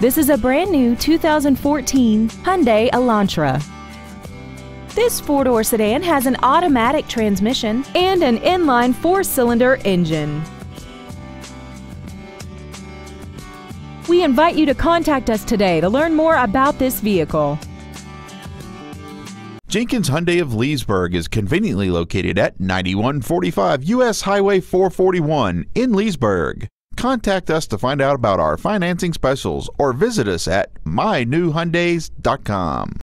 This is a brand new 2014 Hyundai Elantra. This four-door sedan has an automatic transmission and an inline four-cylinder engine. We invite you to contact us today to learn more about this vehicle. Jenkins Hyundai of Leesburg is conveniently located at 9145 US Highway 441 in Leesburg. Contact us to find out about our financing specials or visit us at mynewhyundais.com.